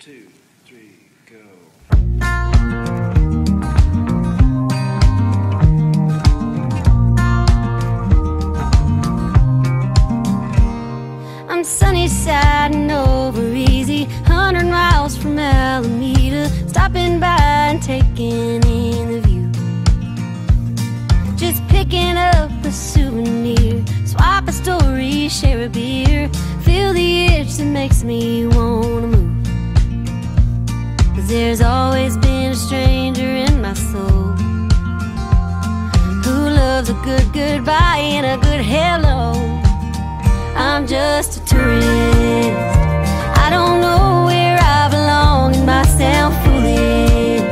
two, three, go. I'm sunny side and over easy, hundred miles from Alameda, stopping by and taking in the view. Just picking up a souvenir, swap a story, share a beer, feel the itch that makes me a good goodbye and a good hello. I'm just a tourist. I don't know where I belong and might sound foolish.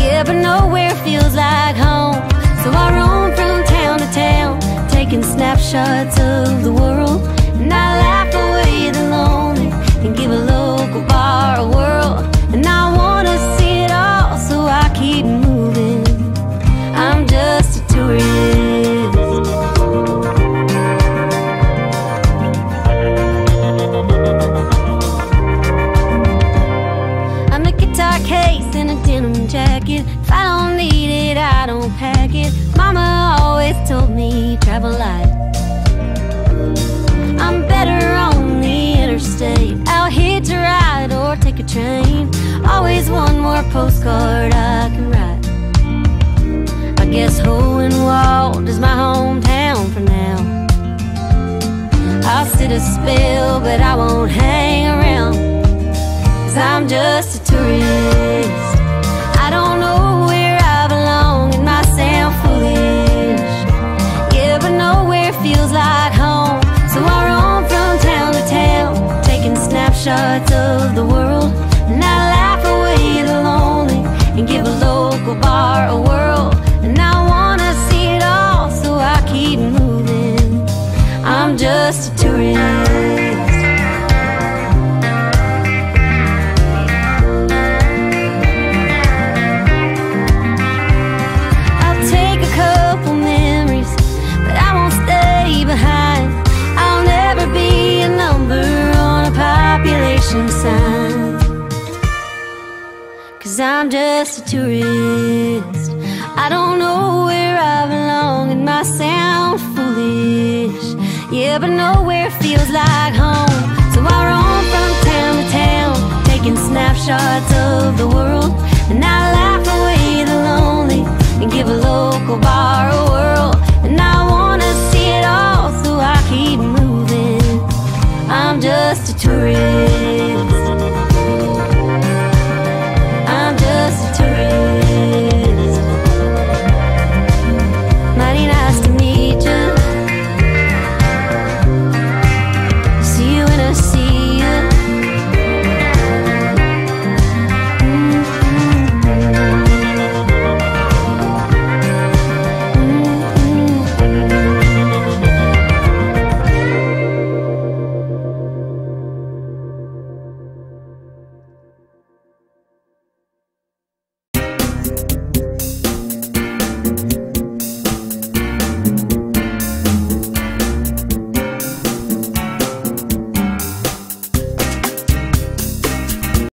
Yeah, but nowhere feels like home. So I roam from town to town, taking snapshots of the world. Jacket. If I don't need it, I don't pack it. Mama always told me travel light. I'm better on the interstate. Out here to ride or take a train. Always one more postcard I can write. I guess Hohenwald is my hometown for now. I'll sit a spell, but I won't hang around. Cause I'm just a tourist. Of the world. And I laugh away the lonely and give a local bar a whirl. And I wanna see it all, so I keep moving. I'm just a ocean sand. Cause I'm just a tourist. I don't know where I belong, and my sound foolish. Yeah, but nowhere feels like home. So I roam from town to town, taking snapshots of the world. And I laugh away the lonely and give a local bar a whirl. And I wanna see it all, so I keep moving. I'm just a tourist.